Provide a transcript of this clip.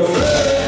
the fair.